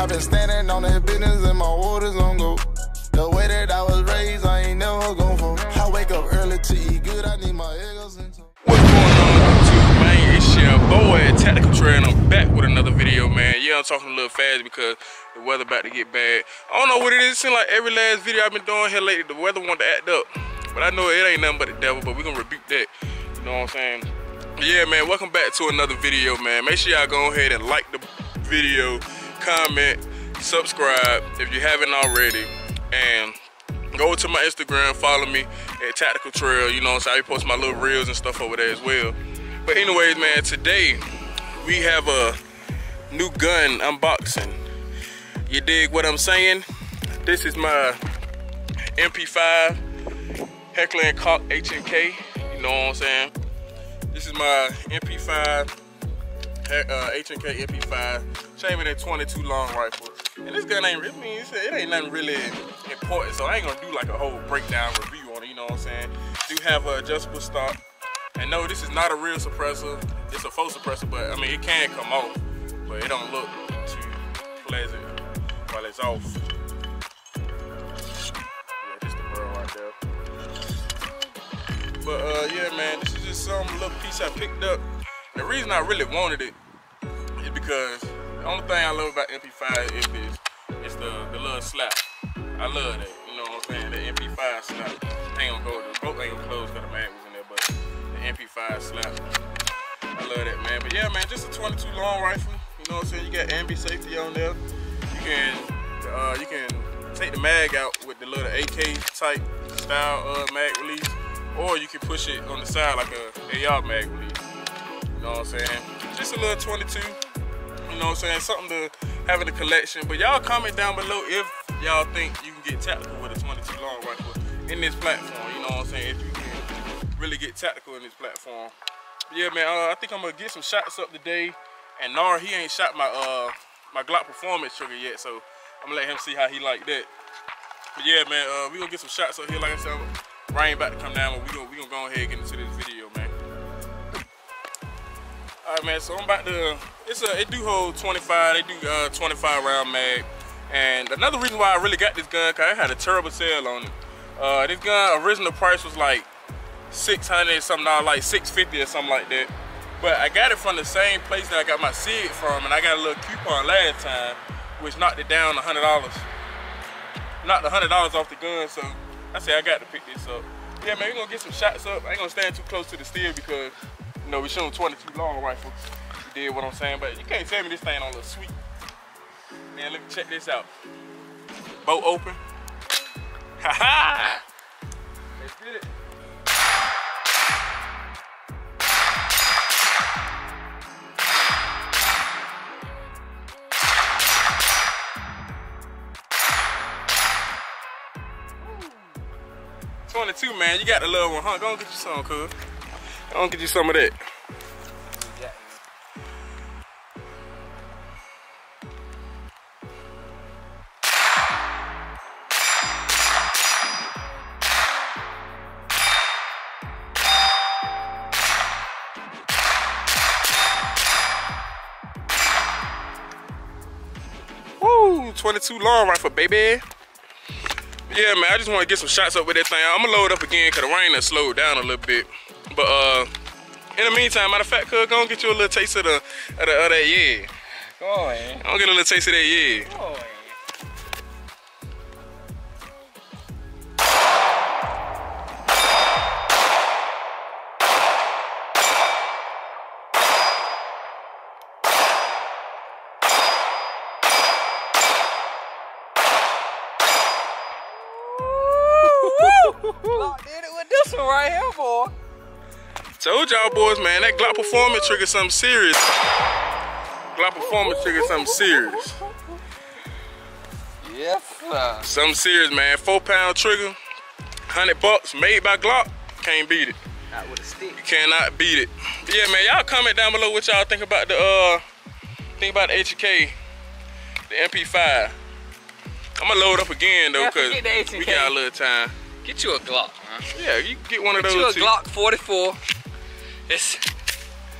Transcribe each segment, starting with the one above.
I've been standing on that business and my orders on go. The way that I was raised, I ain't never gon' for. I wake up early to eat good, I need my eggs and. What's going on YouTube, man? It's your boy, Tactical Trelle, and I'm back with another video, man. Yeah, I'm talking a little fast because the weather about to get bad. I don't know what it is. It seems like every last video I've been doing here lately, the weather want to act up. But I know it ain't nothing but the devil, but we're gonna rebuke that. You know what I'm saying? Yeah, man, welcome back to another video, man. Make sure y'all go ahead and like the video, comment, subscribe if you haven't already, and go to my Instagram, follow me at Tactical Trelle. You know saying? I post my little reels and stuff over there as well. But anyways, man, today we have a new gun unboxing. You dig what I'm saying? This is my MP5 Heckler & Koch H&K. You know what I'm saying? This is my MP5 uh, H&K MP5 shaving at 22 long rifle. And this gun ain't, I mean, it ain't nothing really important, so I ain't gonna do like a whole breakdown review on it, you know what I'm saying? Do have an adjustable stock. And no, this is not a real suppressor. It's a faux suppressor, but I mean, it can come off, but it don't look too pleasant while it's off. Yeah, just right there. But uh, yeah, man, this is just some little piece I picked up. The reason I really wanted it is because the only thing I love about MP5 is this, it's the, the little slap. I love that, you know what I'm saying? The MP5 slap. Ain't gonna go, the ain't gonna close because the mag was in there, but the MP5 slap. I love that, man. But yeah, man, just a 22 long rifle. You know what I'm saying? You got ambi safety on there. You can, uh, you can take the mag out with the little AK type style uh, mag release, or you can push it on the side like a AR mag release. You know what I'm saying? Just a little 22. You know what I'm saying? Something to have in the collection. But y'all comment down below if y'all think you can get tactical with a 22 long rifle in this platform. You know what I'm saying? If you can really get tactical in this platform. Yeah, man, uh, I think I'm gonna get some shots up today. And Nar, he ain't shot my uh my Glock Performance trigger yet, so I'm gonna let him see how he like that. But yeah, man, uh, we gonna get some shots up here. Like I said, rain about to come down, but we gonna we gonna go ahead and get into this video, man. All right, man. So I'm about to. It's a. It do hold 25. They do uh, 25 round mag. And another reason why I really got this gun, cause I had a terrible sale on it. Uh, this gun original price was like 600 something like 650 or something like that. But I got it from the same place that I got my SIG from, and I got a little coupon last time, which knocked it down $100. Knocked $100 off the gun, so I said I got to pick this up. Yeah, man, we gonna get some shots up. I ain't gonna stand too close to the steel because, you know, we shooting 22 long rifles. You did what I'm saying, but you can't tell me this thing on look sweet. Man, look, check this out. Boat open. Ha ha! Let's get it. Twenty-two, man. You got the little one, huh? Go get you some, cuz. Go and get you some of that. Woo, 22 long rifle, baby. Yeah, man, I just want to get some shots up with that thing. I'm gonna load up again because the rain has slowed down a little bit. But uh, in the meantime, matter of fact, cuz, go and get you a little taste of the, of, the, of that yeah. Go on. I'll get a little taste of that yeah. Go on. Glock did it with this one right here, boy. Told y'all boys, man, that Glock Performance trigger something serious. Glock Performance trigger something serious. Yes, sir. Something serious, man. Four pound trigger, 100 bucks, made by Glock. Can't beat it. Not with a stick. You cannot beat it. Yeah, man, y'all comment down below what y'all think about the uh think about the HK, the MP5. I'm gonna load up again though, cause forget the H&K. we got a little time. Get you a Glock, man. Yeah, you get one of Get those you too. a Glock 44. It's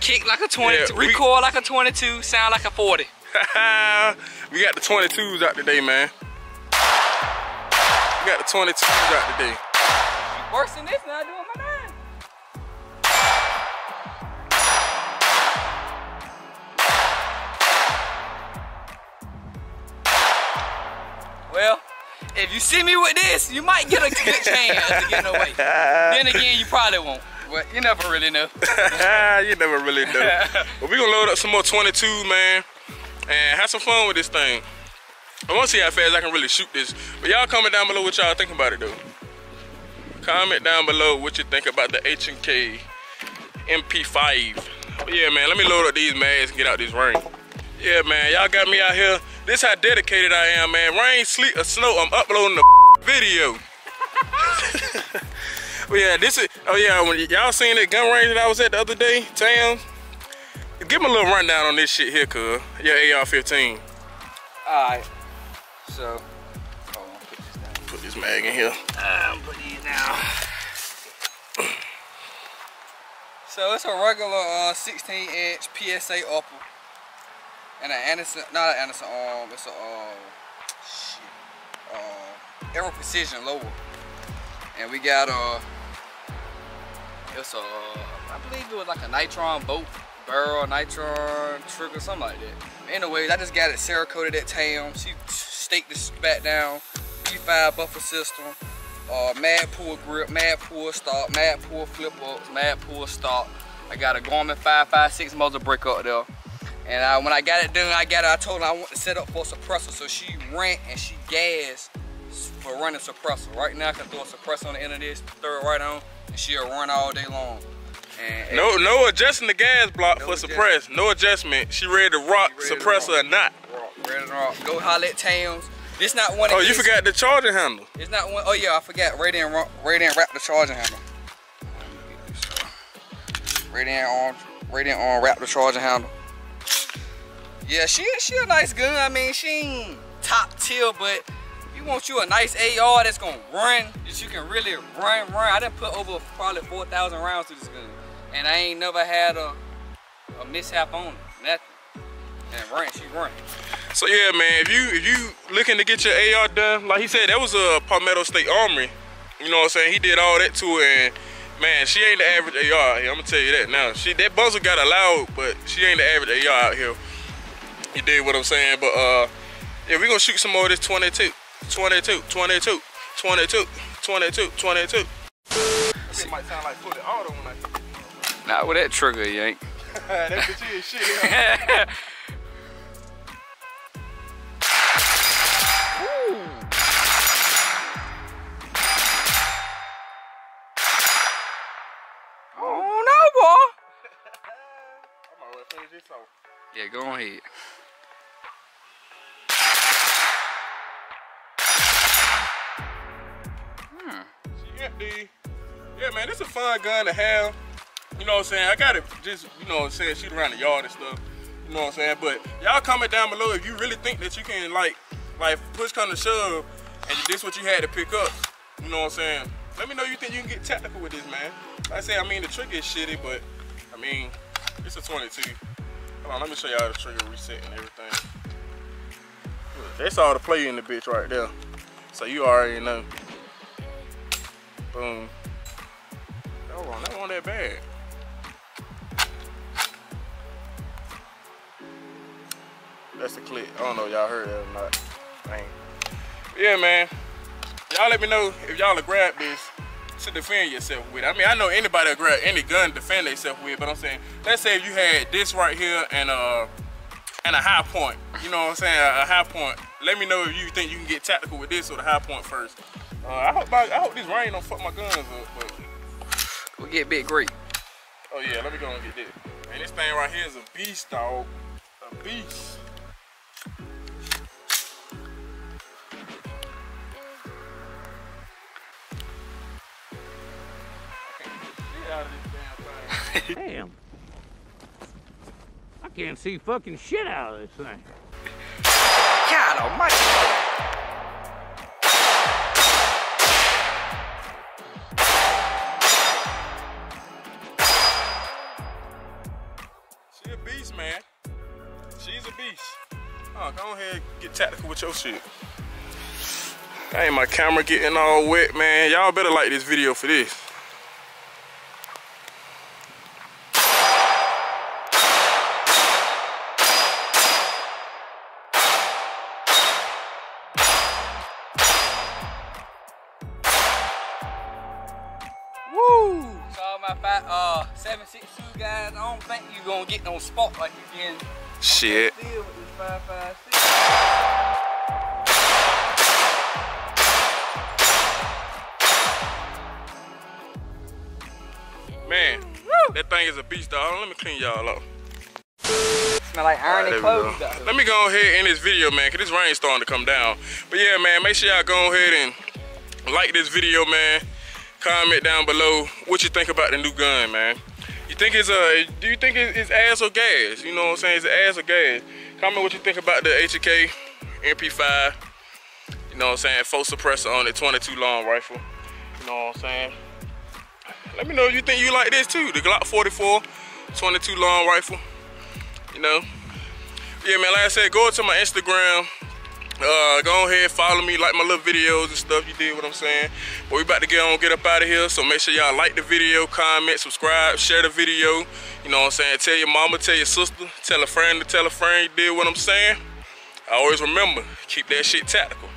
kick like a 20, Yeah, we- recoil like a 22, sound like a 40. we got the 22s out today, man. We got the 22s out today. Worse than this now, doing my nine. Well, if you see me with this, you might get a good chance to get away. then again, you probably won't. But you never really know. Ah, you never really know. but we gonna load up some more 22, man, and have some fun with this thing. I wanna see how fast I can really shoot this. But y'all comment down below what y'all think about it though. Comment down below what you think about the H&K MP5. But yeah, man, let me load up these mags and get out this rain. Yeah, man, y'all got me out here. This how dedicated I am, man. Rain, sleet, or snow, I'm uploading the video. But yeah, this is, oh yeah, when y'all seen that gun range that I was at the other day, Tam, give me a little rundown on this shit here, cuz. Your AR-15. Alright. So, hold on, put this down. Put this mag in here. Um, put these down. So it's a regular uh, 16 inch PSA upper. And an Anderson, not an Anderson, um, it's a, uh, shit, uh, Aero Precision lower. And we got, uh, it's a, I believe it was like a Nitron boat, barrel, Nitron trigger, something like that. Anyways, I just got it Cerakoted at Tam. She staked this back down. B5 buffer system. Uh, Magpul grip, Magpul stop, Magpul flip up, Magpul stop. I got a Garmin 556 muzzle brick up there. And I, when I got it done, I got it, I told her I want to set up for suppressor. So she ran and she gassed for running suppressor. Right now I can throw a suppressor on the end of this, throw it right on, she'll run all day long. And No, no adjusting the gas block No for suppress. No adjustment. She ready to rock ready to suppressor rock. or not. Rock, ready to rock. Go holler at Tams. This not one of Oh, you forgot the charging handle. It's not one. Oh yeah, I forgot. Radian, Radian wrap the charging handle. Radian on, um, Radian on um, Raptor charging handle. Yeah, she she a nice gun. I mean, she ain't top tier, but you want you a nice AR that's gonna run, that you can really run, run. I done put over probably 4,000 rounds through this gun, and I ain't never had a a mishap on it, nothing. And run, she run. So yeah, man, if you if you looking to get your AR done, like he said, that was a Palmetto State Armory. You know what I'm saying? He did all that to it, and man, she ain't the average AR. I'm gonna tell you that now. She that buzzer got allowed, but she ain't the average AR out here. You did what I'm saying, but uh, yeah, we gonna shoot some more of this 22, 22, 22, 22, 22, 22. It might sound like fully auto when I hit it. Not with that trigger, you ain't. that bitch is shit. yeah. Oh no, boy. I'm already finished this off. Yeah, go ahead. Yeah, man, it's a fun gun to have. You know what I'm saying? I got it just, you know what I'm saying, shoot around the yard and stuff. You know what I'm saying? But y'all comment down below if you really think that you can like, like push come to shove and this what you had to pick up. You know what I'm saying? Let me know you think you can get technical with this, man. Like I say, I mean, the trigger is shitty, but I mean, it's a 22. Hold on, let me show y'all the trigger reset and everything. That's all the play in the bitch right there. So you already know. Boom. Hold on, that wasn't that bad. That's the clip. I don't know y'all heard that or not. Dang. Yeah, man. Y'all let me know if y'all will grab this to defend yourself with. I mean, I know anybody will grab any gun to defend themselves with, but I'm saying, let's say if you had this right here and uh and a Hi-Point. You know what I'm saying? A, a Hi-Point. Let me know if you think you can get tactical with this or the Hi-Point first. Uh, I hope my, I hope this rain don't fuck my guns up, but We'll get big great. Oh yeah, let me go and get this. Man, this thing right here is a beast, dog. A beast. Get out of this damn. Damn. I can't see fucking shit out of this thing. God almighty. Tactical with your shit. Ain't my camera getting all wet, man. Y'all better like this video for this. Woo! So my five, uh, seven six two guys, I don't think you gonna get no spot like you can. Shit. That thing is a beast, dog. Let me clean y'all up. Smell like iron There and clothes. go. Let me go ahead and end this video, man, because this rain's starting to come down. But yeah, man, make sure y'all go ahead and like this video, man. Comment down below what you think about the new gun, man. You think it's a, do you think it's, it's ass or gas? You know what I'm saying? Is it ass or gas? Comment what you think about the HK MP5. You know what I'm saying? Full suppressor on it, 22 long rifle. You know what I'm saying? Let me know if you think you like this too. The Glock 44, 22 long rifle. You know? yeah, man, like I said, go to my Instagram. Uh, go ahead, follow me, like my little videos and stuff. You did what I'm saying. But we about to get on, get up out of here. So make sure y'all like the video, comment, subscribe, share the video. You know what I'm saying? Tell your mama, tell your sister, tell a friend to tell a friend you did what I'm saying. I always remember, keep that shit tactical.